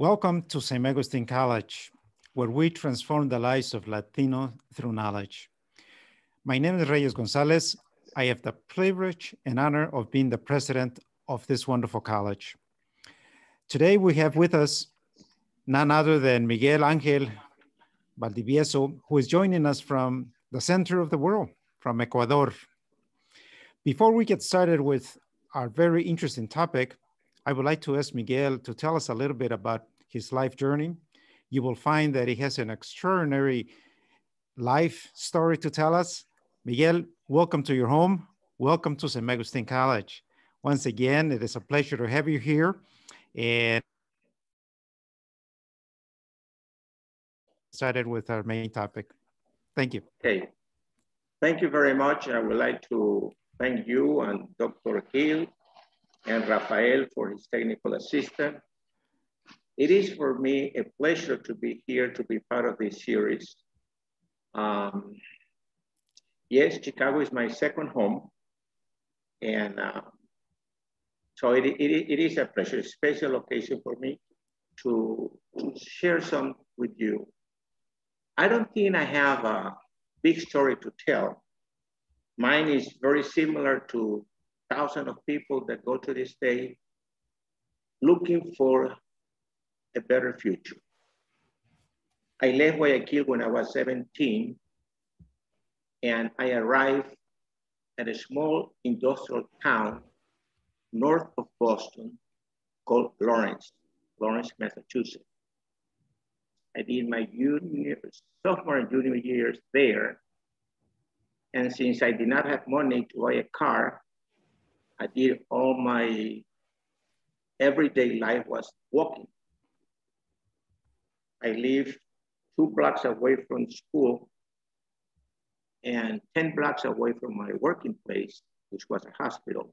Welcome to St. Augustine College, where we transform the lives of Latino through knowledge. My name is Reyes Gonzalez. I have the privilege and honor of being the president of this wonderful college. Today we have with us none other than Miguel Angel Valdivieso, who is joining us from the center of the world, from Ecuador. Before we get started with our very interesting topic, I would like to ask Miguel to tell us a little bit about his life journey. You will find that he has an extraordinary life story to tell us. Miguel, welcome to your home. Welcome to St. Augustine College. Once again, it is a pleasure to have you here. And started with our main topic. Thank you. Okay. Thank you very much. I would like to thank you and Dr. Hill and Rafael for his technical assistance. It is for me a pleasure to be here to be part of this series. Um, yes, Chicago is my second home. And uh, so it, it, it is a pleasure, a special occasion for me to, to share some with you. I don't think I have a big story to tell. Mine is very similar to thousands of people that go to this day looking for a better future. I left Guayaquil when I was 17 and I arrived at a small industrial town north of Boston called Lawrence, Lawrence, Massachusetts. I did my junior, sophomore and junior years there. And since I did not have money to buy a car, I did all my everyday life was walking. I live two blocks away from school and 10 blocks away from my working place, which was a hospital.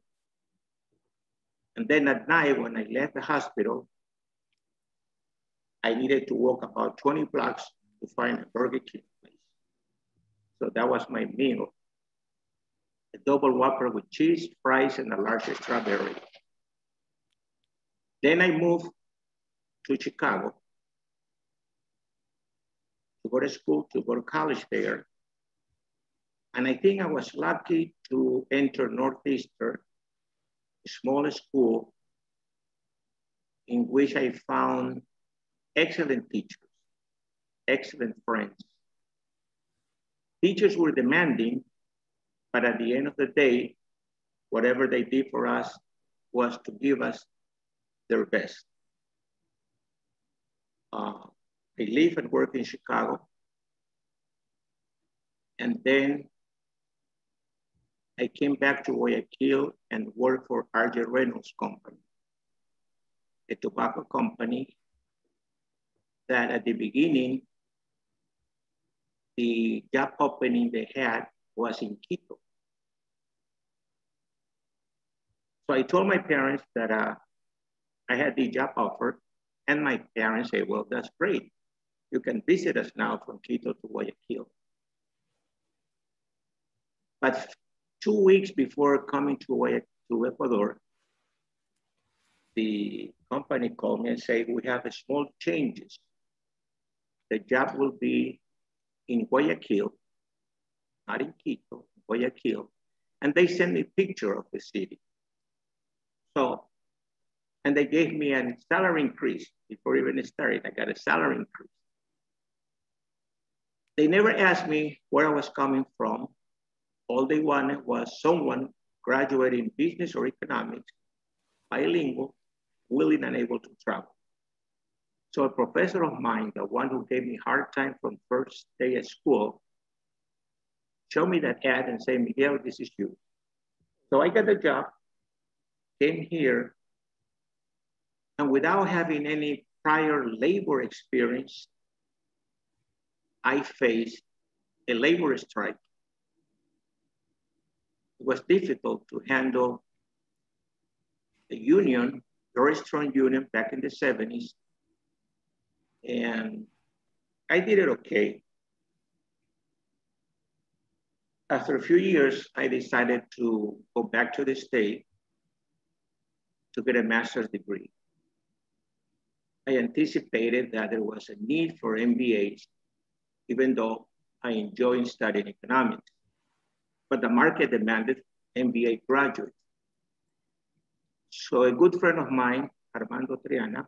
And then at night, when I left the hospital, I needed to walk about 20 blocks to find a Burger King place. So that was my meal a double Whopper with cheese, fries, and a large strawberry. Then I moved to Chicago to go to school, to go to college there. And I think I was lucky to enter Northeastern, a small school in which I found excellent teachers, excellent friends. Teachers were demanding, but at the end of the day, whatever they did for us was to give us their best. Uh, I live and work in Chicago. And then I came back to Guayaquil and worked for RJ Reynolds Company, a tobacco company that at the beginning, the job opening they had was in Quito. So I told my parents that uh, I had the job offer and my parents said, well, that's great. You can visit us now from Quito to Guayaquil. But two weeks before coming to, Guayaquil, to Ecuador, the company called me and said, we have a small changes. The job will be in Guayaquil, not in Quito, Guayaquil. And they sent me a picture of the city. So, and they gave me a salary increase before even started. I got a salary increase. They never asked me where I was coming from. All they wanted was someone graduating business or economics, bilingual, willing and able to travel. So a professor of mine, the one who gave me hard time from first day at school, showed me that ad and said, Miguel, this is you. So I got the job came here and without having any prior labor experience, I faced a labor strike. It was difficult to handle the union, very strong union back in the 70s. And I did it okay. After a few years, I decided to go back to the state to get a master's degree. I anticipated that there was a need for MBAs, even though I enjoyed studying economics. But the market demanded MBA graduates. So a good friend of mine, Armando Triana,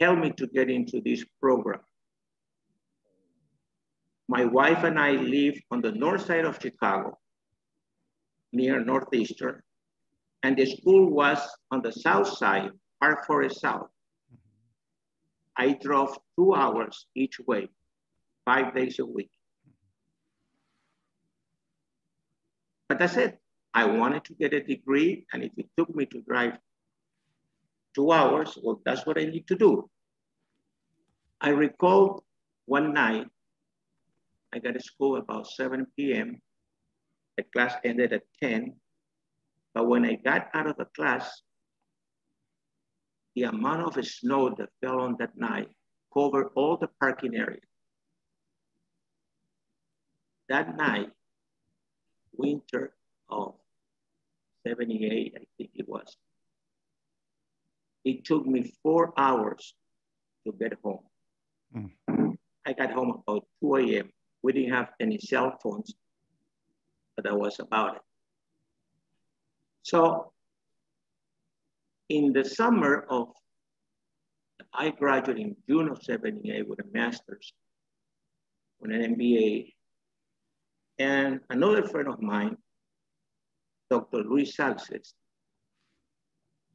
helped me to get into this program. My wife and I live on the north side of Chicago, near Northeastern, and the school was on the south side, Park Forest South. I drove two hours each way, five days a week. But that's it. I wanted to get a degree, and if it took me to drive two hours, well, that's what I need to do. I recall one night, I got to school about 7 p.m. The class ended at 10. But when I got out of the class, the amount of snow that fell on that night covered all the parking area. That night, winter of 78, I think it was, it took me four hours to get home. Mm. I got home about 2 a.m. We didn't have any cell phones, but that was about it. So in the summer of, I graduated in June of 78 with a master's, with an MBA. And another friend of mine, Dr. Luis Salces,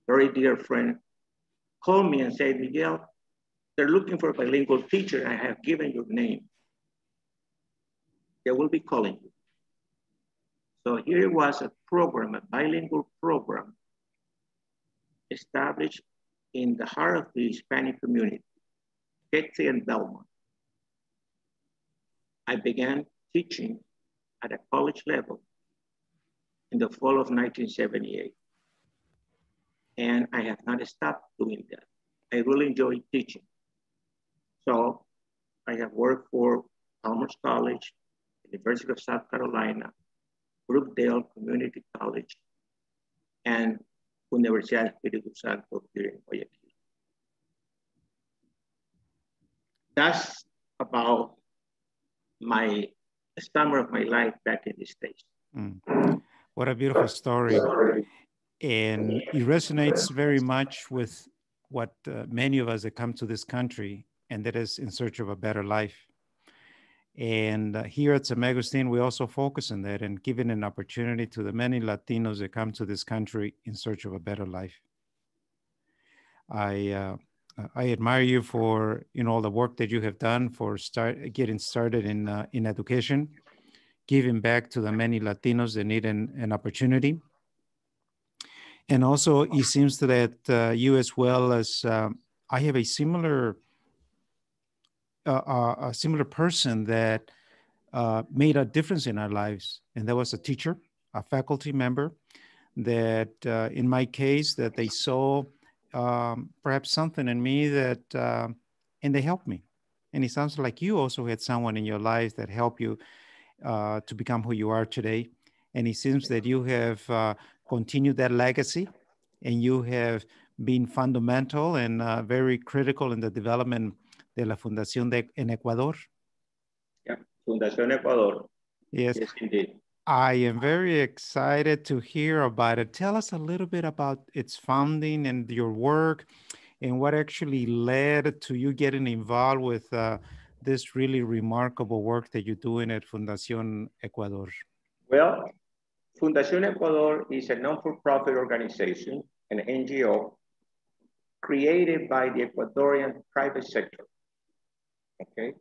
very dear friend, called me and said, Miguel, they're looking for a bilingual teacher. I have given your name. They will be calling you. So here was a program, a bilingual program established in the heart of the Hispanic community, Kedzie and Belmont. I began teaching at a college level in the fall of 1978. And I have not stopped doing that. I really enjoy teaching. So I have worked for Chalmers College, University of South Carolina, Brookdale Community College, and Universidad Espíritu Santo here in Guayaquil. That's about my summer of my life back in the States. Mm. What a beautiful story. And it resonates very much with what uh, many of us that come to this country and that is in search of a better life. And uh, here at San Agustin, we also focus on that and giving an opportunity to the many Latinos that come to this country in search of a better life. I uh, I admire you for you know all the work that you have done for start getting started in uh, in education, giving back to the many Latinos that need an, an opportunity. And also, it seems that uh, you as well as uh, I have a similar a, a similar person that uh, made a difference in our lives, and that was a teacher, a faculty member. That uh, in my case, that they saw um, perhaps something in me that, uh, and they helped me. And it sounds like you also had someone in your life that helped you uh, to become who you are today. And it seems that you have uh, continued that legacy, and you have been fundamental and uh, very critical in the development de la Fundación de, en Ecuador. Yeah, Fundación Ecuador. Yes. yes, indeed. I am very excited to hear about it. Tell us a little bit about its founding and your work and what actually led to you getting involved with uh, this really remarkable work that you're doing at Fundación Ecuador. Well, Fundación Ecuador is a non-for-profit organization, an NGO, created by the Ecuadorian private sector okay?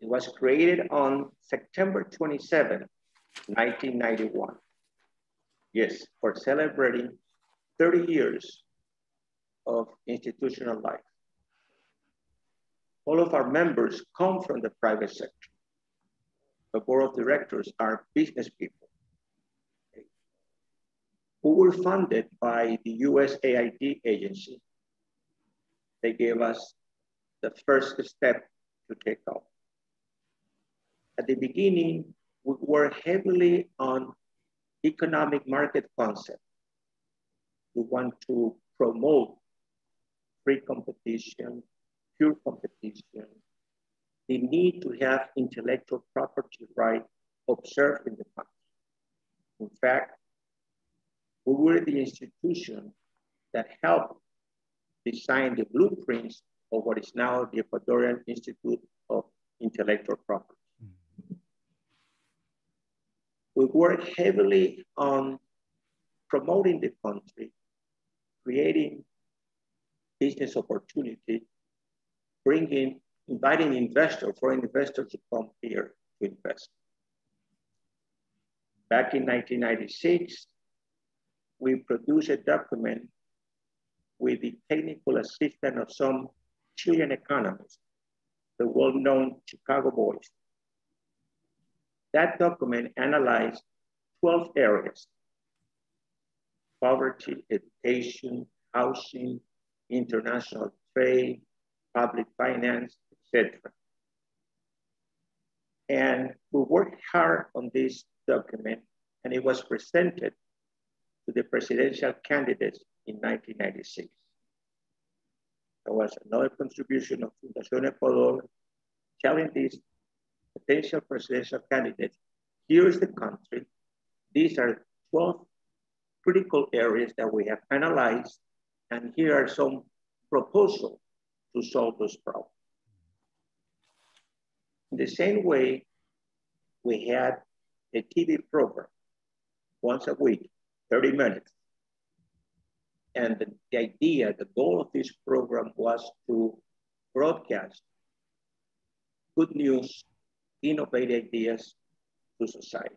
It was created on September 27, 1991. Yes, for celebrating 30 years of institutional life. All of our members come from the private sector. The board of directors are business people who were funded by the USAID agency. They gave us the first step to take off. At the beginning, we were heavily on economic market concept. We want to promote free competition, pure competition, the need to have intellectual property right observed in the country. In fact, we were the institution that helped design the blueprints of what is now the Ecuadorian Institute of Intellectual Property. We work heavily on promoting the country, creating business opportunity, bringing, inviting investors, foreign investors to come here to invest. Back in 1996, we produced a document with the technical assistance of some Chilean economists, the well-known Chicago boys. That document analyzed 12 areas, poverty, education, housing, international trade, public finance, etc. And we worked hard on this document and it was presented to the presidential candidates in 1996. There was another contribution of Fundación Ecuador telling these potential presidential candidates, here's the country. These are 12 critical areas that we have analyzed, and here are some proposals to solve those problems. In the same way, we had a TV program once a week, 30 minutes. And the, the idea, the goal of this program was to broadcast good news, innovative ideas to society.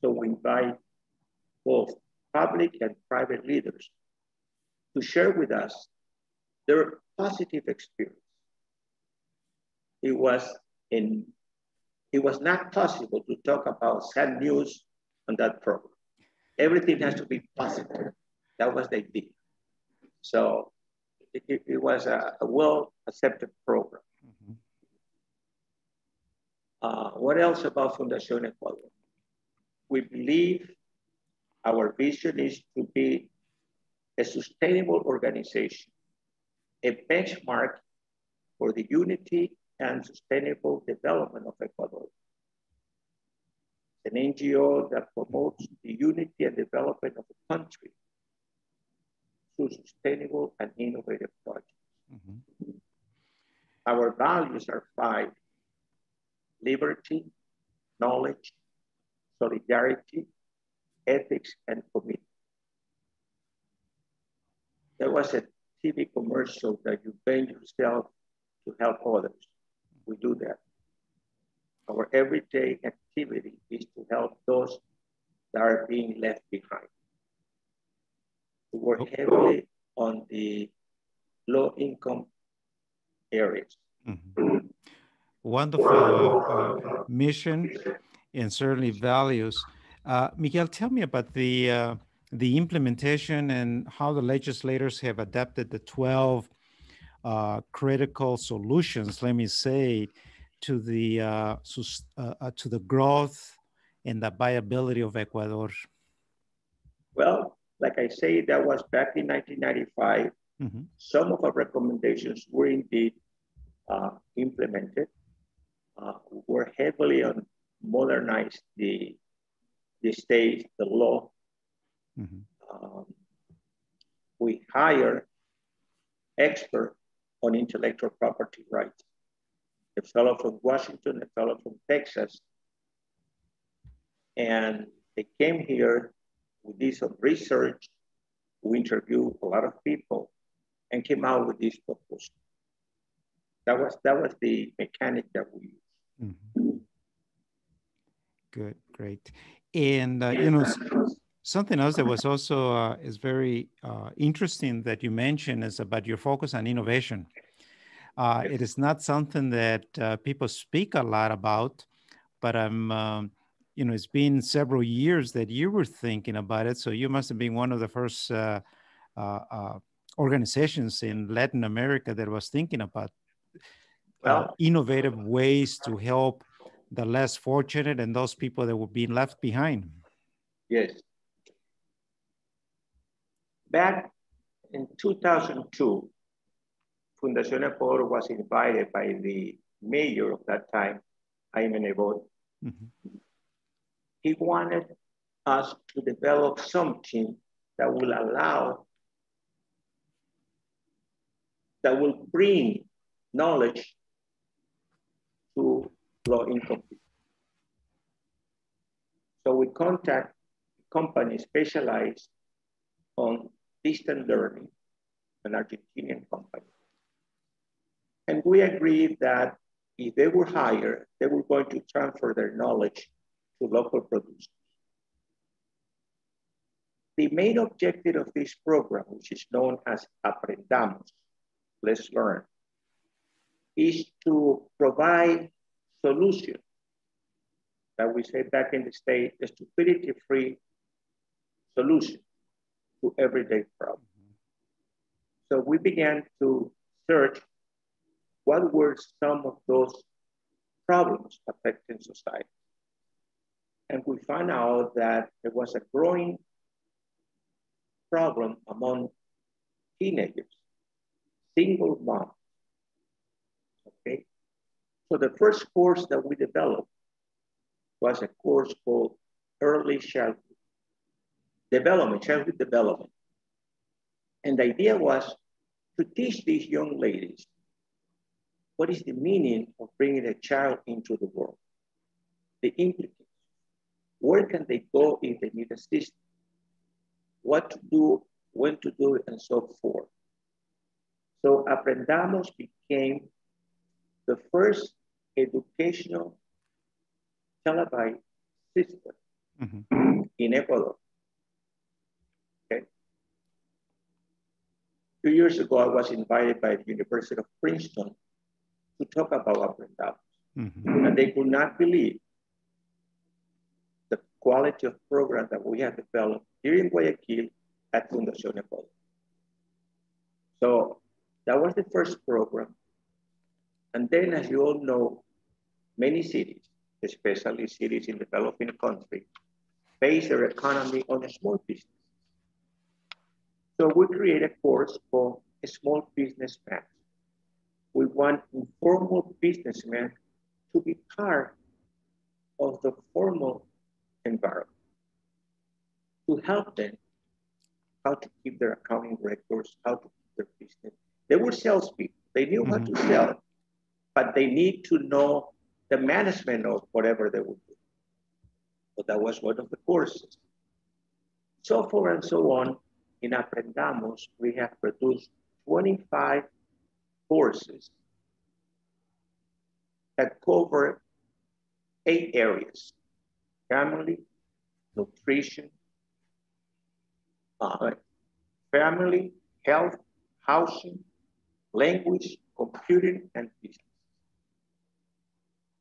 So we invite both public and private leaders to share with us their positive experience. It was in, it was not possible to talk about sad news on that program. Everything has to be positive. That was the idea. So it, it was a, a well-accepted program. Mm -hmm. uh, what else about Fundación Ecuador? We believe our vision is to be a sustainable organization, a benchmark for the unity and sustainable development of Ecuador. An NGO that promotes the unity and development of the country through sustainable and innovative projects. Mm -hmm. Our values are five, liberty, knowledge, solidarity, ethics, and commitment. There was a TV commercial that you bend yourself to help others. We do that. Our everyday activity is to help those that are being left behind. Work oh. heavily on the low income areas. Mm -hmm. Wonderful uh, mission and certainly values. Uh, Miguel, tell me about the uh, the implementation and how the legislators have adapted the 12 uh, critical solutions, let me say, to the uh, uh, uh, to the growth and the viability of Ecuador? Well, like I say, that was back in 1995. Mm-hmm. Some of our recommendations were indeed uh, implemented. Uh, we're heavily on modernize the the state, the law, Mm-hmm. Um, we hire expert on intellectual property rights. A fellow from Washington, a fellow from Texas. And they came here, we did some research, we interviewed a lot of people and came out with this proposal. That was, that was the mechanic that we used. Mm-hmm. Good, great. And, uh, you know, Something else that was also uh, is very uh, interesting that you mentioned is about your focus on innovation. Uh, it is not something that uh, people speak a lot about, but I'm, um, you know, it's been several years that you were thinking about it. So you must have been one of the first uh, uh, organizations in Latin America that was thinking about well, innovative ways to help the less fortunate and those people that were being left behind. Yes, back In 2002, Fundación Ecuador was invited by the mayor of that time, Jaime Nebot. Mm -hmm. He wanted us to develop something that will allow, that will bring knowledge to low income people. So we contact companies specialized on distant learning, an Argentinian company. And we agreed that if they were hired, they were going to transfer their knowledge to local producers. The main objective of this program, which is known as Aprendamos, Let's Learn, is to provide solutions that we say back in the state, the stupidity-free solution to everyday problems. So we began to search what were some of those problems affecting society. And we found out that there was a growing problem among teenagers, single moms. Okay. So the first course that we developed was a course called Early Childhood Development, Childhood Development. And the idea was to teach these young ladies what is the meaning of bringing a child into the world? The implications. Where can they go if they need assistance? What to do, when to do it, and so forth. So Aprendamos became the first educational televised system mm -hmm. in Ecuador. Okay. Two years ago, I was invited by the University of Princeton to talk about Aprendamos. Mm-hmm. And they could not believe quality of program that we have developed here in Guayaquil at Fundación Ecuador. So that was the first program. And then, as you all know, many cities, especially cities in developing countries, base their economy on a small business. So we created a course a Small Business Math we want informal businessmen to be part of the formal environment, to help them how to keep their accounting records, how to keep their business. They were salespeople. They knew mm-hmm. how to mm-hmm. sell, but they need to know the management of whatever they would do. So that was one of the courses. So forth and so on. In Aprendamos, we have produced 25 courses that cover eight areas, family, nutrition, uh, family, health, housing, language, computing, and business.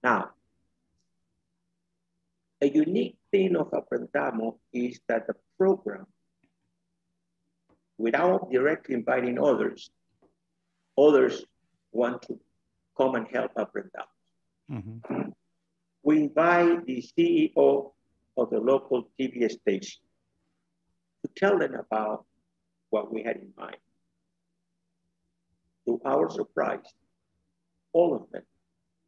Now, a unique thing of Aprendamos is that the program, without directly inviting others, others want to come and help our. Mm-hmm. We invite the CEO of the local TV station to tell them about what we had in mind. To our surprise, all of them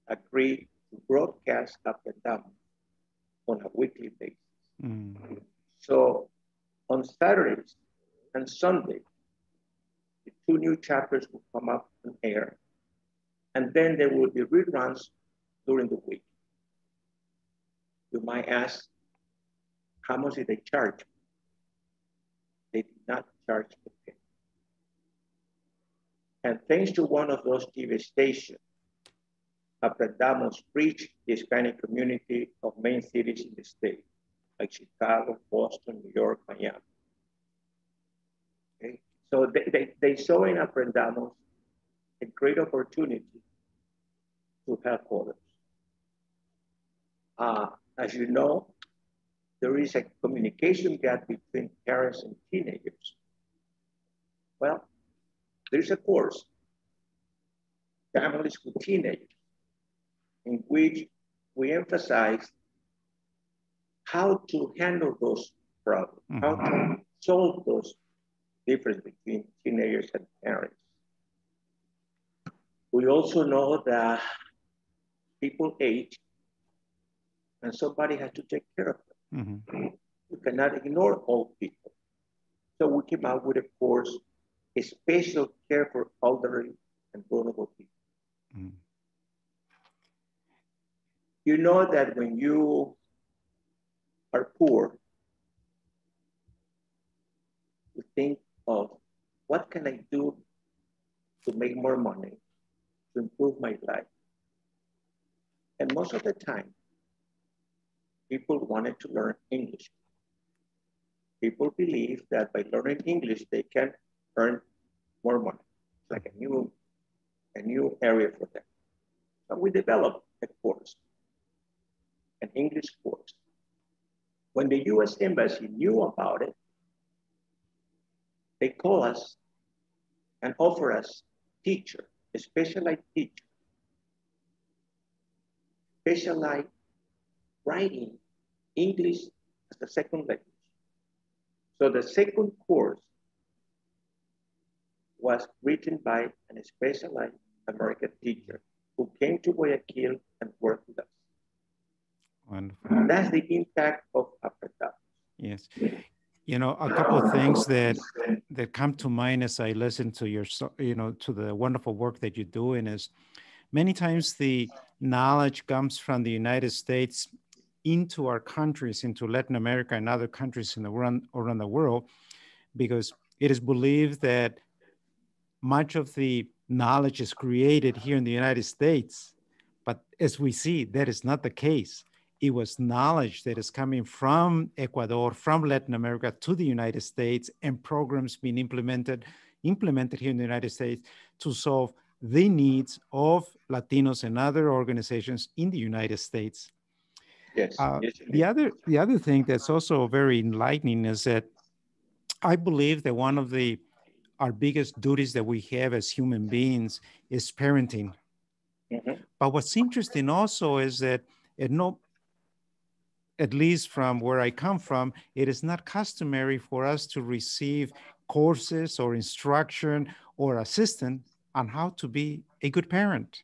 agreed to broadcast up and down on a weekly basis. Mm-hmm. So on Saturdays and Sundays, the two new chapters will come up on air. And then there will be reruns during the week. You might ask, how much did they charge? They did not charge the. And thanks to one of those TV stations, Aprendamos reached the Hispanic community of main cities in the state, like Chicago, Boston, New York, Miami. Okay? So they, they, they saw in Aprendamos a great opportunity to help others. Uh, as you know, there is a communication gap between parents and teenagers. Well, there's a course, Families with Teenagers, in which we emphasize how to handle those problems, mm -hmm. how to solve those differences between teenagers and parents. We also know that people age and somebody has to take care of them. Mm-hmm. We cannot ignore old people. So we came out with a course, a special care for elderly and vulnerable people. Mm-hmm. You know that when you are poor, you think of what can I do to make more money, to improve my life. And most of the time, people wanted to learn English. People believe that by learning English, they can earn more money. It's like a new, a new area for them. So we developed a course, an English course. When the US Embassy knew about it, they call us and offer us teacher, a specialized teacher, specialized writing English as the second language. So the second course was written by an specialized American teacher who came to Guayaquil and worked with us. Wonderful. And That's the impact of Africa. Yes. You know, a couple of things that that come to mind as I listen to your, you know, to the wonderful work that you're doing is many times the knowledge comes from the United States into our countries, into Latin America and other countries in the around, around the world, because it is believed that much of the knowledge is created here in the United States. But as we see, that is not the case it was knowledge that is coming from Ecuador, from Latin America to the United States, and programs being implemented, implemented here in the United States to solve the needs of Latinos and other organizations in the United States. Yes. Uh, yes the other the other thing that's also very enlightening is that I believe that one of the our biggest duties that we have as human beings is parenting. Mm-hmm. But what's interesting also is that at no at least from where I come from, it is not customary for us to receive courses or instruction or assistance on how to be a good parent.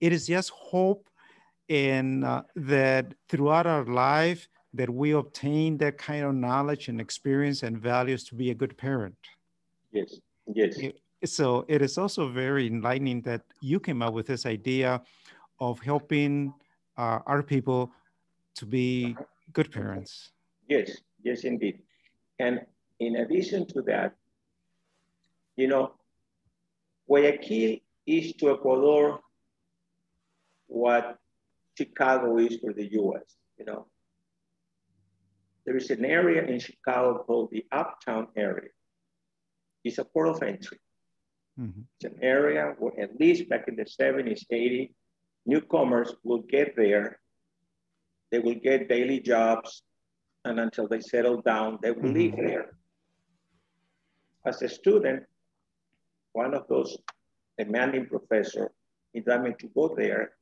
It is just hope in uh, that throughout our life that we obtain that kind of knowledge and experience and values to be a good parent. Yes, yes. So it is also very enlightening that you came up with this idea of helping uh, our people to be good parents. Yes, yes, indeed. And in addition to that, you know, Guayaquil is to Ecuador what Chicago is for the US, you know. There is an area in Chicago called the Uptown area. It's a port of entry. Mm-hmm. It's an area where at least back in the 70s, 80s, newcomers will get there they will get daily jobs, and until they settle down, they will mm-hmm. live there. As a student, one of those demanding professor invited me to go there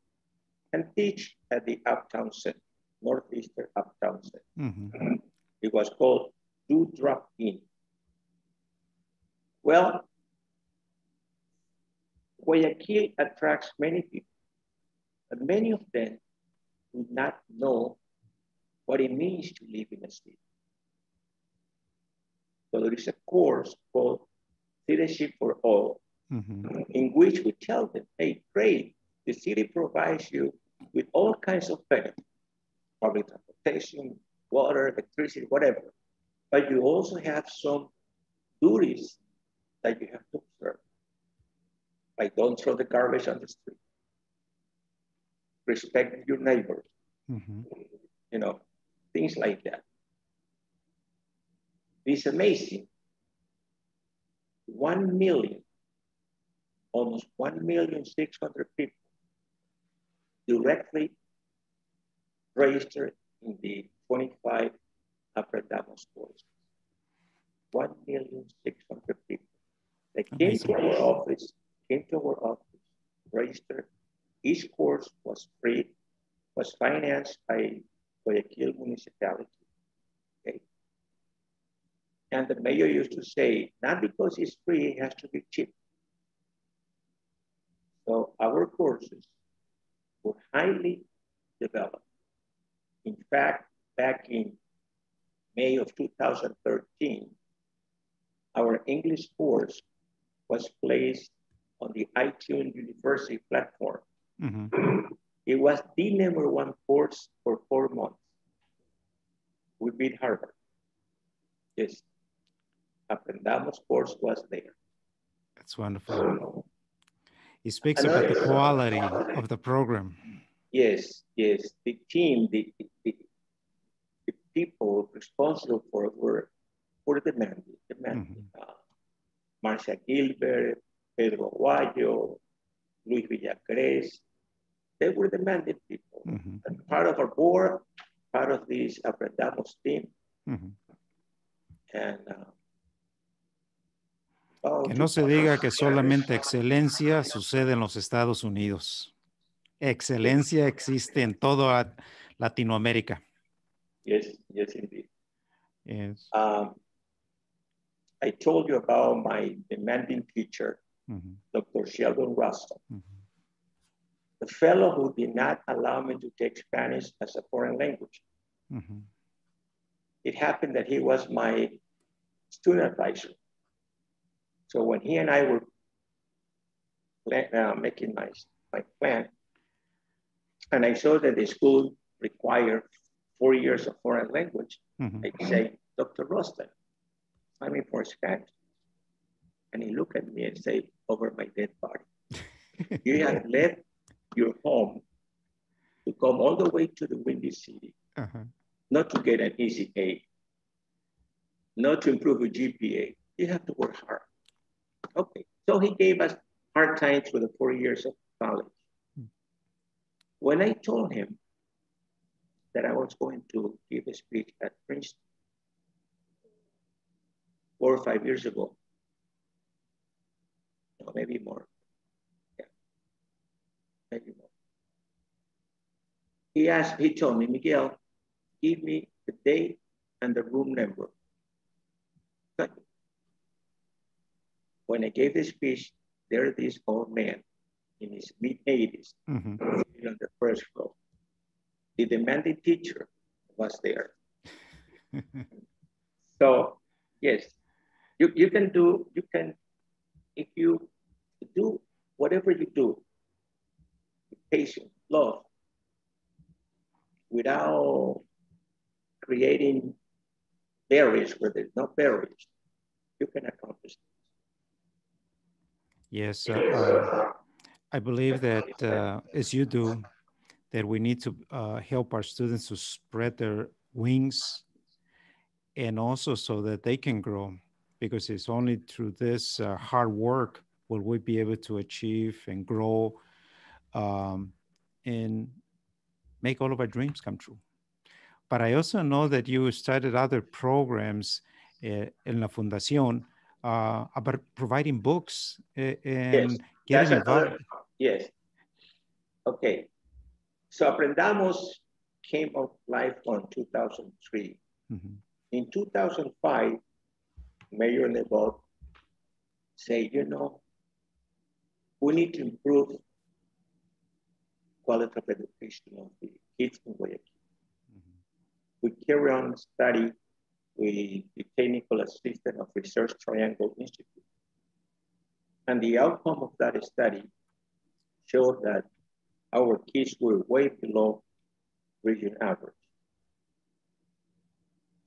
and teach at the Uptown Center, Northeastern Uptown Center. Mm-hmm. It was called Do Drop In. Well, Guayaquil attracts many people, but many of them do not know what it means to live in a city. So there is a course called Citizenship for All, mm-hmm. in which we tell them, hey, great, the city provides you all kinds of benefits, public transportation, water, electricity, whatever. But you also have some duties that you have to observe. Like don't throw the garbage on the street respect your neighbors, mm-hmm. you know, things like that. It's amazing. One million, almost one million six hundred people directly registered in the 25 upper Aprendamos courses. One million six hundred people. They came Amazing. to our office, came to our office, registered, each course was free, was financed by Guayaquil municipality. Okay. And the mayor used to say, not because it's free, it has to be cheap. So our courses were highly developed. In fact, back in May of 2013, our English course was placed on the iTunes University platform. Mm-hmm. It was the number one course for four months. We beat Harvard. Yes. Aprendamos course was there. That's wonderful. It speaks Another, about the quality of the program. Yes, yes. The team, the, the, the people responsible for were, were demanding, demanding. Mm-hmm. Uh, Marcia Gilbert, Pedro Aguayo, Luis Villacres, they were demanding people. Mm-hmm. And part of our board, part of this Aprendamos team. Mm-hmm. And, uh, que no se diga que solamente excelencia sucede en los Estados Unidos. Excelencia existe en toda Latinoamérica. Yes, yes, indeed. Yes. Um, I told you about my demanding teacher. Dr. Sheldon Russell. The fellow who did not allow me to take Spanish as a foreign language. It happened that he was my student advisor. So when he and I were plan, uh, making my, my plan, and I saw that the school required four years of foreign language, mm-hmm. I say, Dr. Rostan, I'm in for Spanish. And he looked at me and said, over my dead body. you have left your home to come all the way to the Windy City, uh-huh. not to get an easy A, not to improve your GPA. You have to work hard. Okay, so he gave us hard times for the four years of college. Hmm. When I told him that I was going to give a speech at Princeton four or five years ago, no, maybe more, anymore. He asked, he told me, Miguel, give me the date and the room number. But when I gave the speech, there this old man in his mid 80s mm-hmm. on the first floor. The demanding teacher was there. so yes, you, you can do, you can, if you do whatever you do, patience, love, without creating barriers where there's no barriers, you can accomplish this. Yes, uh, I believe that uh, as you do, that we need to uh, help our students to spread their wings and also so that they can grow because it's only through this uh, hard work will we be able to achieve and grow um, and make all of our dreams come true. But I also know that you started other programs in La Fundación uh, about providing books and yes, getting involved. Yes. Okay. So Aprendamos came of life on 2003. Mm-hmm. In 2005, Mayor Nebot say, you know, we need to improve quality of education of the kids in Guayaquil. Mm-hmm. We carry on study with the technical assistant of Research Triangle Institute. And the outcome of that study showed that our kids were way below region average.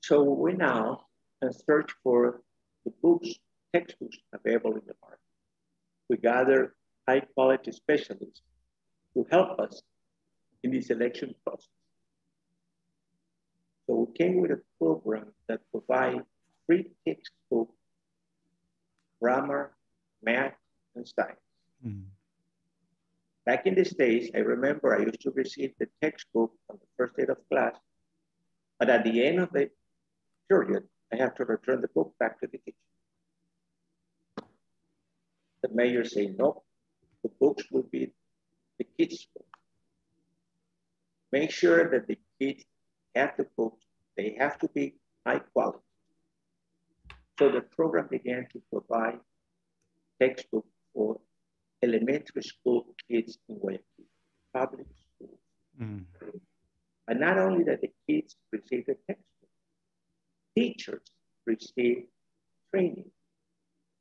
So we now and search for the books, textbooks available in the market. We gather high quality specialists to help us in the selection process. Came with a program that provides free textbook, grammar, math, and science. Mm. Back in these days, I remember I used to receive the textbook on the first day of class, but at the end of the period, I have to return the book back to the teacher. The mayor say, no, the books will be the kids book. Make sure that the kids have the books. They have to be high quality. So the program began to provide textbooks for elementary school kids in Guayaquil, public schools. Mm. And not only that the kids receive the textbook, teachers receive training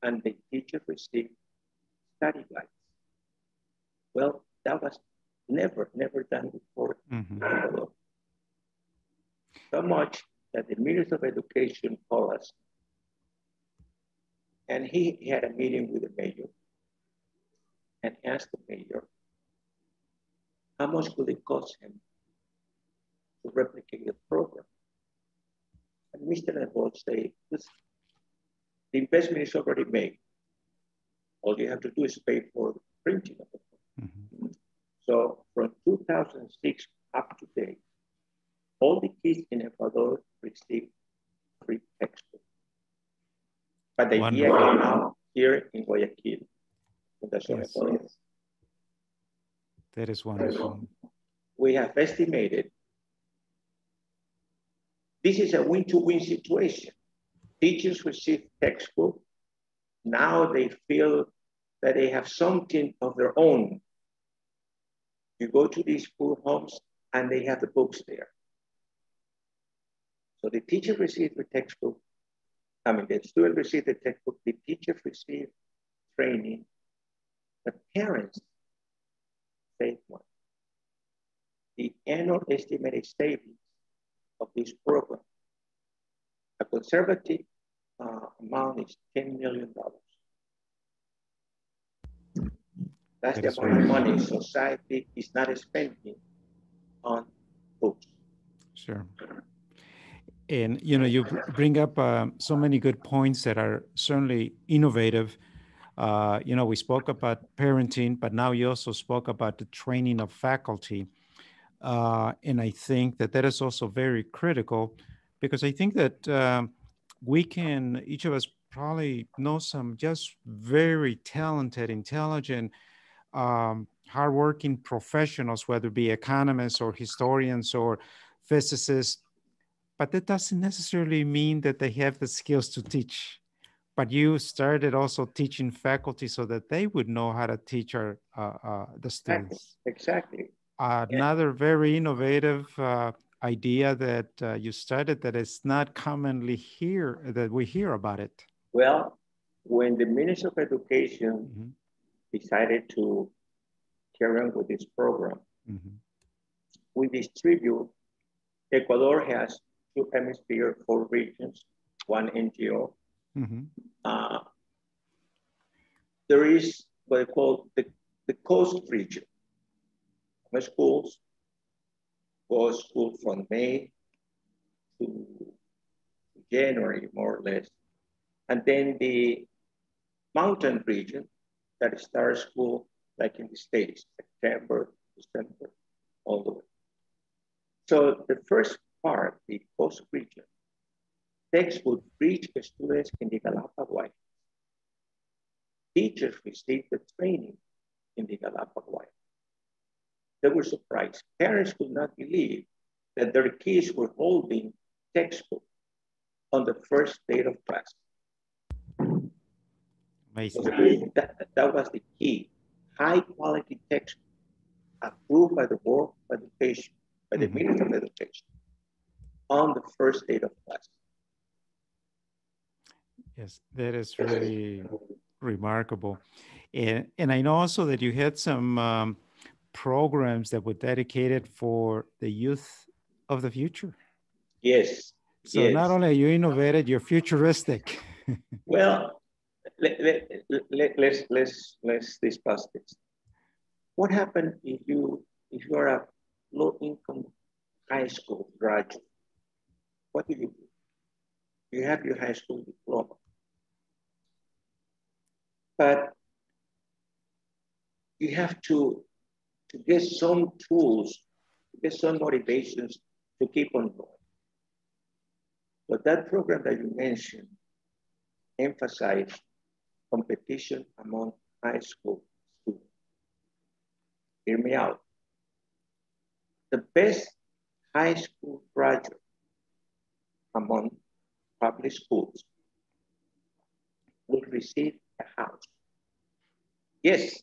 and the teachers receive study guides. Well, that was never, never done before. Mm-hmm. So much that the Minister of Education called us and he, he had a meeting with the mayor and asked the mayor how much would it cost him to replicate the program. And Mr. Nebot said, the investment is already made. All you have to do is pay for the printing of it. Mm-hmm. So from 2006 up to date, all the kids in Ecuador receive free textbooks. But the Wonderful. idea came out here in Guayaquil. Yes. That is wonderful. We have estimated this is a win-to-win situation. Teachers receive textbook. Now they feel that they have something of their own. You go to these school homes and they have the books there. So the teacher receives the textbook. I mean, the student receives the textbook. The teacher receives training. The parents save money. The annual estimated savings of this program, a conservative uh, amount is $10 million. That's the amount of money society is not spending on books. Sure. And you know, you bring up uh, so many good points that are certainly innovative. Uh, you know, we spoke about parenting, but now you also spoke about the training of faculty. Uh, and I think that that is also very critical because I think that um, we can, each of us probably know some just very talented, intelligent, um, hardworking professionals, whether it be economists or historians or physicists, but that doesn't necessarily mean that they have the skills to teach. But you started also teaching faculty so that they would know how to teach our uh, uh, the students. Exactly. Another very innovative uh, idea that uh, you started that is not commonly here that we hear about it. Well, when the Minister of Education mm -hmm. decided to carry on with this program, mm -hmm. we distribute. Ecuador has two hemisphere, four regions, one NGO. Mm -hmm. uh, there is what they call the, the coast region. My schools go school from May to January, more or less. And then the mountain region that starts school like in the States, September, December, all the way. So the first part, the coast region, text would reach students in the Galapagos. Teachers received the training in the Galapagos. They were surprised. Parents could not believe that their kids were holding textbook on the first day of class. Amazing. That, that was the key. High quality textbook approved by the Board of Education, by the mm -hmm. Minister of Education on the first day of class. Yes, that is really remarkable. And, and I know also that you had some um, programs that were dedicated for the youth of the future. Yes. So yes. not only are you innovated, you're futuristic. well, let, let, let, let's, let's, let's discuss this. What happened if you, if you're a low income high school graduate what do you do? You have your high school diploma. But you have to, to get some tools, to get some motivations to keep on going. But that program that you mentioned emphasized competition among high school students. Hear me out. The best high school graduate among public schools will receive a house. Yes.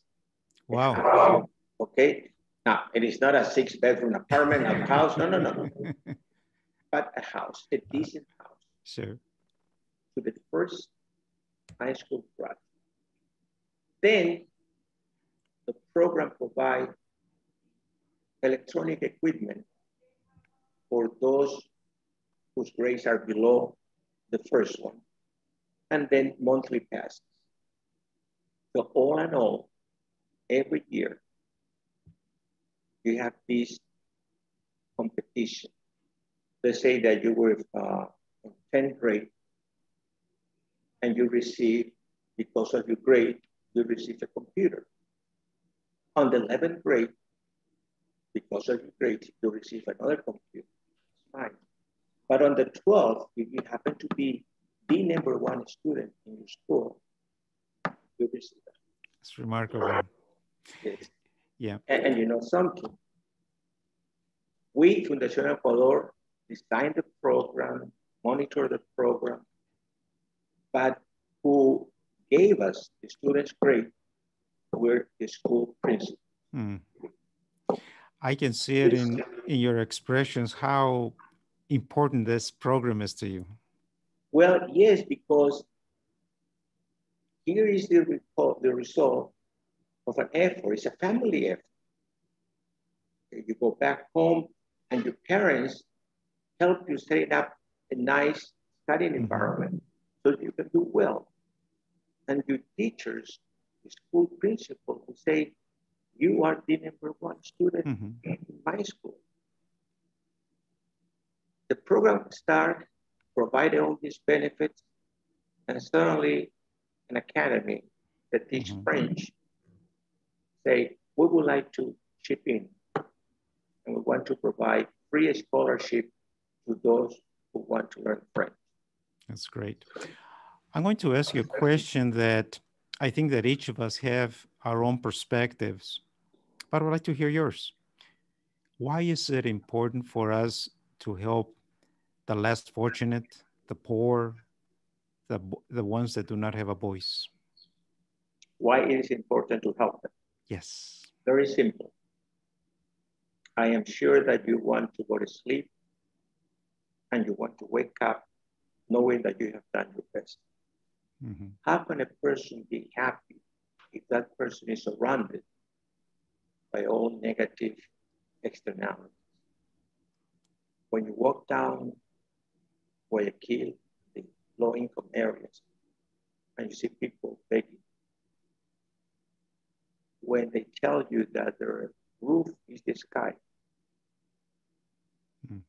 Wow. Okay. Now, it is not a six bedroom apartment, a house. No, no, no. but a house, a decent house. Sure. To the first high school graduate. Then the program provides electronic equipment for those whose grades are below the first one, and then monthly passes. So all in all, every year, you have this competition. Let's say that you were uh, in 10th grade and you receive, because of your grade, you receive a computer. On the 11th grade, because of your grade, you receive another computer. It's fine. But on the 12th, if you happen to be the number one student in your school, you receive that. It's remarkable. Yes. Yeah. And, and you know something? We, Fundación Ecuador, designed the program, monitor the program, but who gave us the students' grade were the school principal. Hmm. I can see it in, in your expressions how important this program is to you. Well, yes, because here is the, result, the result of an effort. It's a family effort. You go back home and your parents help you set up a nice studying mm-hmm. environment so you can do well. And your teachers, the school principal will say, you are the number one student mm-hmm. in my school. The program start provided all these benefits, and suddenly an academy that teach mm-hmm. French say, we would like to chip in and we want to provide free scholarship to those who want to learn French. That's great. I'm going to ask you a question that I think that each of us have our own perspectives, but I would like to hear yours. Why is it important for us to help the less fortunate, the poor, the, the ones that do not have a voice? Why it is important to help them? Yes. Very simple. I am sure that you want to go to sleep and you want to wake up knowing that you have done your best. Mm-hmm. How can a person be happy if that person is surrounded by all negative externalities? When you walk down Guayaquil, the low income areas, and you see people begging, when they tell you that their roof is the sky, mm.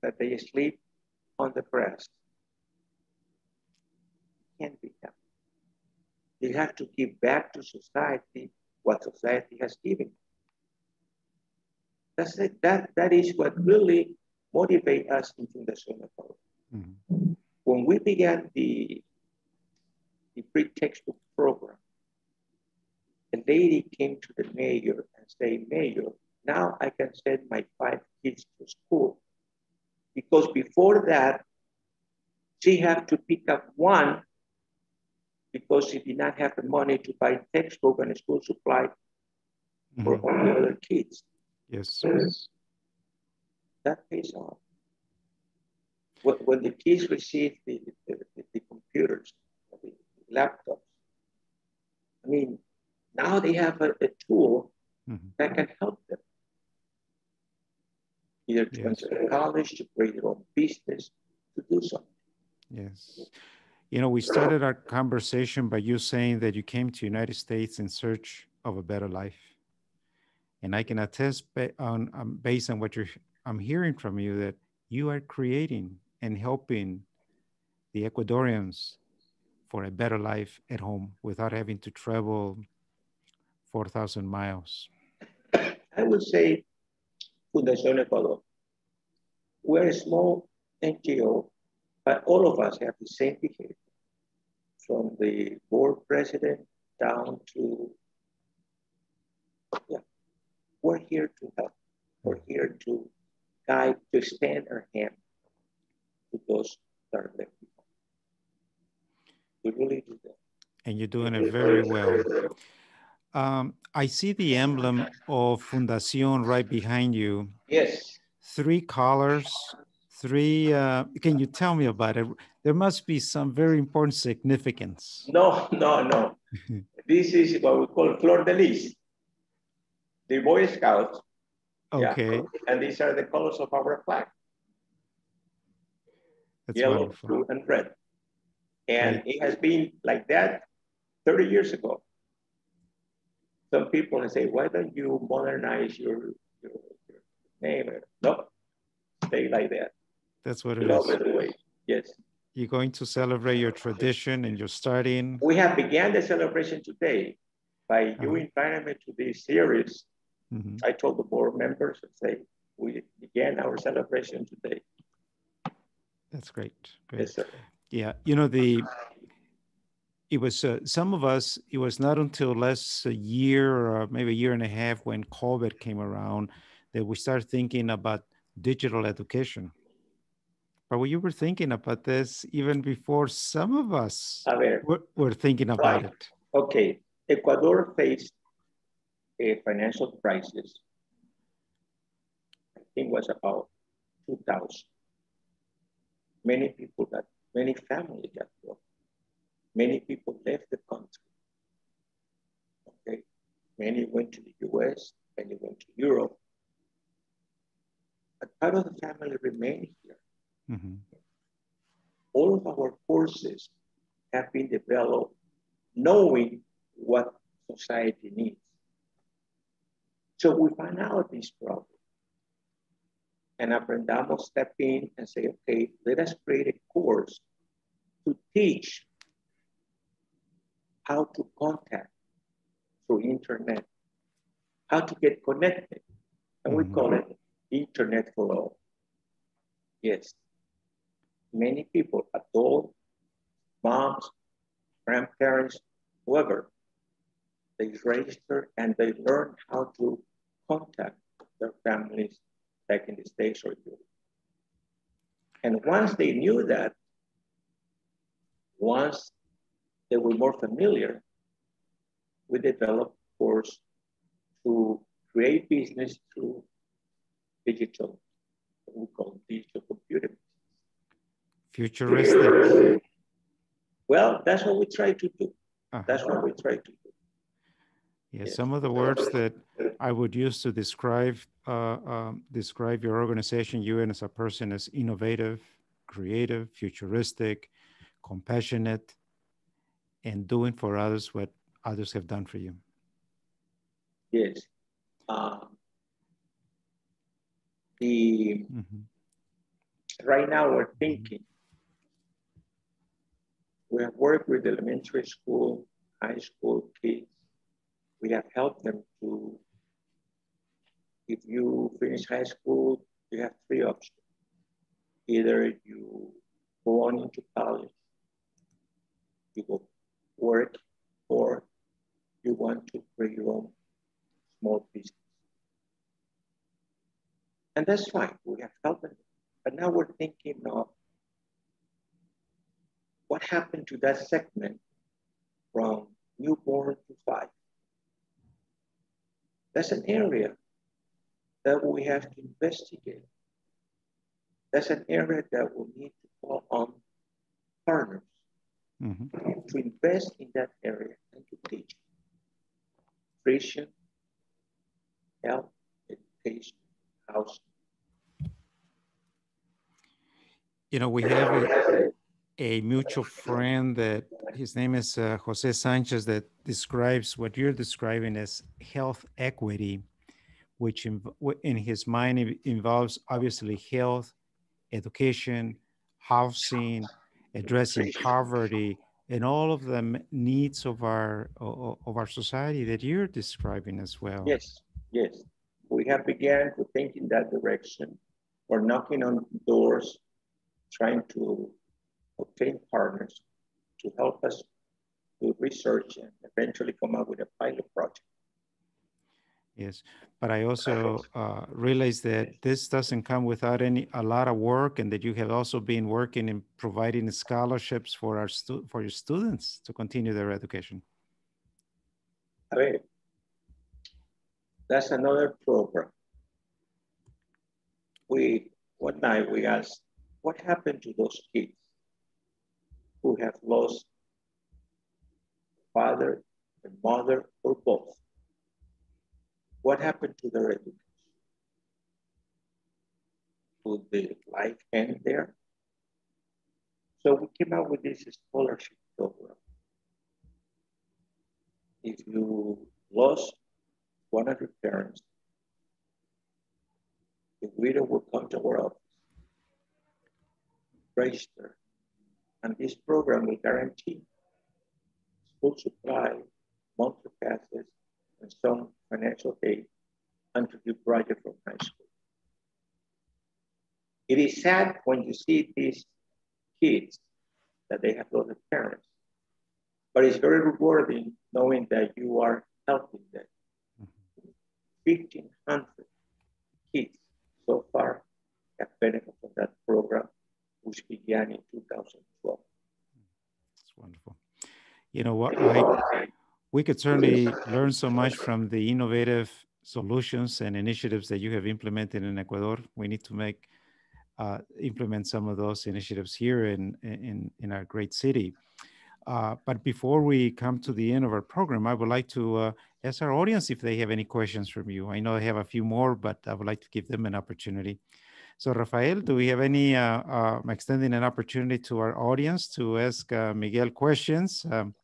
that they sleep on the grass, can't be happy. They have to give back to society what society has given. That's it. That, that is what really motivates us in Fundación Ecuador. Mm-hmm. When we began the, the free textbook program, a lady came to the mayor and said, Mayor, now I can send my five kids to school. Because before that, she had to pick up one because she did not have the money to buy textbook and school supply mm-hmm. for all the other kids. Yes. that pays off. When, when the kids receive the, the, the, the computers, the laptops, I mean, now they have a, a tool mm-hmm. that can help them. Either to yes. enter college, to create their own business, to do something. Yes. You know, we started our conversation by you saying that you came to United States in search of a better life. And I can attest on um, based on what you're I'm hearing from you that you are creating and helping the Ecuadorians for a better life at home without having to travel 4,000 miles? I would say Fundación Ecuador. We're a small NGO, but all of us have the same behavior, from the board president down to, yeah, we're here to help. We're here to guide, to extend our hand to those that are left behind. We really do that. And you're doing it very well. Um, I see the emblem of Fundación right behind you. Yes. Three colors, three. Uh, can you tell me about it? There must be some very important significance. No, no, no. this is what we call flor de lis, the Boy Scouts. Okay. Yeah. And these are the colors of our flag. That's yellow, wonderful. blue, and red. And Right. it has been like that 30 years ago. Some people say, why don't you modernize your, your, your name? No, stay like that. That's what it Love is. it way. Yes. You're going to celebrate your tradition and you're starting. We have began the celebration today by you inviting me to this series. Mhm. I told the board members, I say, we began our celebration today. That's great. Great. Yes, sir. Yeah, you know the. It was uh, some of us. It was not until less a year or maybe a year and a half when COVID came around that we started thinking about digital education. But we were thinking about this even before some of us ver, were, were thinking about Right. it. Okay, Ecuador faced a financial crisis. I think was about 2000. Many people got, many families got broke. Many people left the country. Okay, many went to the US, many went to Europe. But part of the family remained here. Mhm. all of our courses have been developed knowing what society needs. So we find out this problem. And Aprendamos step in and say, okay, let us create a course to teach how to contact through internet, how to get connected. And we Mhm. call it Internet for All. Yes, many people, adults, moms, grandparents, whoever, they register and they learn how to contact their families back in the States or Europe. And once they knew that, once they were more familiar, we developed a course to create business through digital, what we call digital computing. Futuristic. Well, that's what we try to do. Uh-huh. That's what we try to do. Yeah, Yes. some of the words that I would use to describe uh, um, describe your organization, you and as a person, as innovative, creative, futuristic, compassionate, and doing for others what others have done for you. Yes. Um, the Mhm. right now we're thinking. We have worked with elementary school, high school kids. Have helped them to, if you finish high school, you have three options. Either you go on into college, you go work, or you want to create your own small business. And that's fine, we have helped them. But now we're thinking of what happened to that segment from newborn to five. That's an area that we have to investigate. That's an area that we need to call on partners Mhm. to invest in that area and to teach nutrition, health, education, housing. You know, we have a, a mutual friend that his name is uh, Jose Sanchez that describes what you're describing as health equity, which in, in his mind involves obviously health, education, housing, addressing poverty, and all of the needs of our of our society that you're describing as well. Yes, yes. We have began to think in that direction. We're knocking on doors, trying to obtain partners to help us do research and eventually come up with a pilot project. Yes, but I also uh, realize that this doesn't come without any a lot of work, and that you have also been working in providing scholarships for our stu- for your students to continue their education. A ver, that's another program. We one night we asked, what happened to those kids who have lost father, and mother, or both? What happened to their education? Would the life end there? So we came out with this scholarship program. If you lost one of your parents, the widow will come to our office, register, and this program will guarantee school supply, monthly passes, and some financial aid until you graduate from high school. It is sad when you see these kids that they have lost their parents, but it's very rewarding knowing that you are helping them. 1,500 kids so far have benefited from that program, which began in 2012. That's wonderful. You know what? I, we could certainly learn so much from the innovative solutions and initiatives that you have implemented in Ecuador. We need to make uh, implement some of those initiatives here in in, in our great city. Uh, but before we come to the end of our program, I would like to uh, ask our audience if they have any questions from you. I know I have a few more, but I would like to give them an opportunity. So, Rafael, do we have any uh, uh, extending an opportunity to our audience to ask uh, Miguel questions? Um,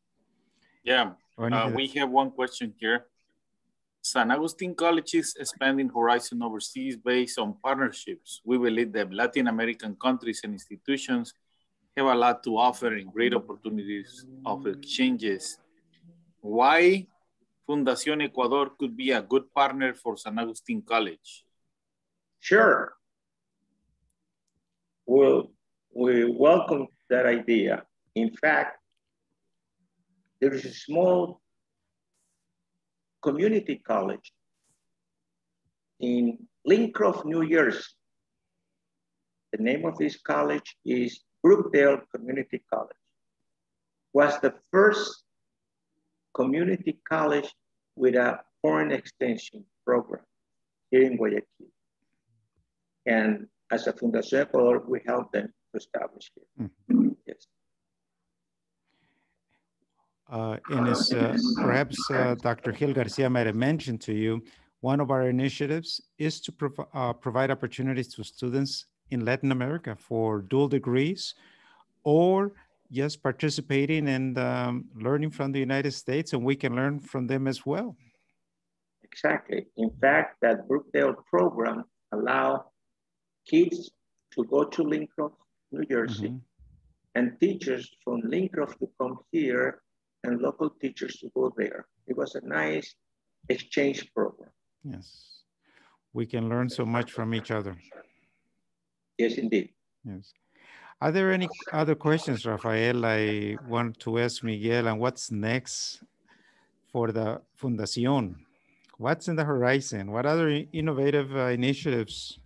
yeah, uh, we have one question here. San Agustin College is expanding horizon overseas based on partnerships. We believe that Latin American countries and institutions have a lot to offer and great opportunities of exchanges. Why Fundación Ecuador could be a good partner for San Agustin College? Sure. Well, we welcome that idea. In fact, there is a small community college in Lincroft, New Jersey. The name of this college is Brookdale Community College. Was the first community college with a foreign extension program here in Guayaquil. And as a Fundación Ecuador, we help them to establish it. Mm -hmm. Yes. Uh, and as uh, perhaps uh, Dr. Gil Garcia might have mentioned to you, one of our initiatives is to prov uh, provide opportunities to students in Latin America for dual degrees or just participating and um, learning from the United States and we can learn from them as well. Exactly. In fact, that Brookdale program allow kids to go to Lincroft, New Jersey, mm -hmm. and teachers from Lincroft to come here and local teachers to go there. It was a nice exchange program. Yes. We can learn so much from each other. Yes, indeed. Yes. Are there any other questions, Rafael? I want to ask Miguel, and what's next for the Fundación? What's in the horizon? What other innovative uh, initiatives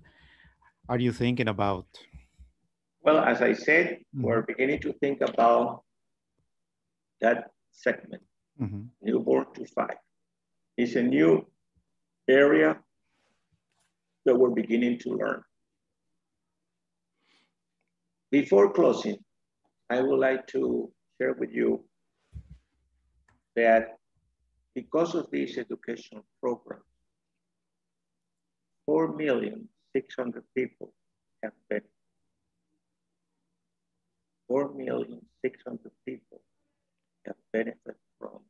are you thinking about? Well, as I said, mm -hmm. we're beginning to think about that segment, mm-hmm. newborn to five. It's a new area that we're beginning to learn. Before closing, I would like to share with you that because of this educational program, 4,600,000 people have been 4,600,000 people have benefited from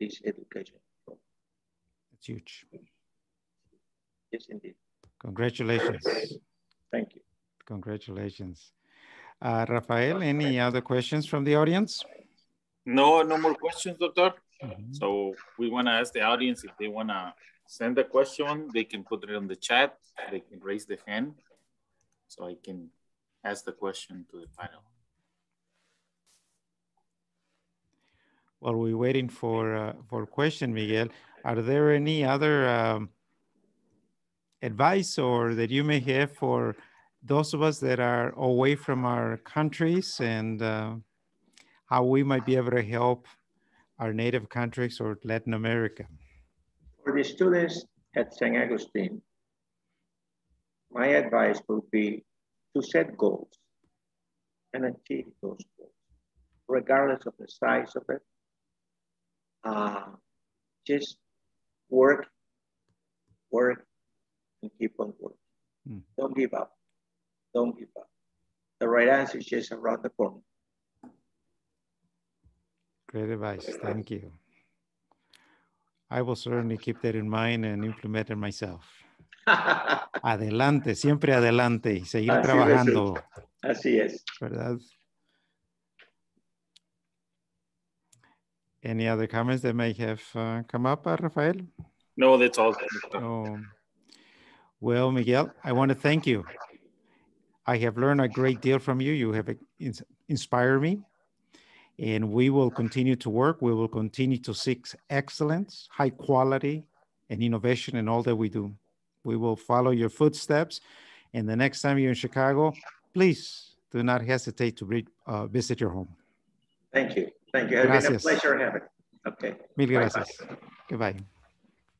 this education program. It's huge. Yes, indeed. Congratulations. Thank you. Congratulations. Uh, Rafael, any other questions from the audience? No, no more questions, doctor. Mm -hmm. So we want to ask the audience if they want to send a question, they can put it on the chat. They can raise the hand so I can ask the question to the panel. While we're waiting for uh, for question, Miguel, Are there any other um, advice or that you may have for those of us that are away from our countries and uh, how we might be able to help our native countries or Latin America? For the students at St. Augustine, my advice would be to set goals and achieve those goals, regardless of the size of it. Uh, just work, work, and keep on working. Mm. Don't give up. Don't give up. The right answer is just around the corner. Great advice. Thank you. I will certainly keep that in mind and implement it myself. adelante, siempre adelante y seguir Así trabajando. Es. Así es. ¿Verdad? Any other comments that may have uh, come up, uh, Rafael? No, that's all. Oh. Well, Miguel, I want to thank you. I have learned a great deal from you. You have inspired me and we will continue to work. We will continue to seek excellence, high quality, and innovation in all that we do. We will follow your footsteps. And the next time you're in Chicago, please do not hesitate to re, uh, visit your home. Thank you. Thank you. It's been a pleasure having. Okay. Mil gracias. Bye -bye. Goodbye.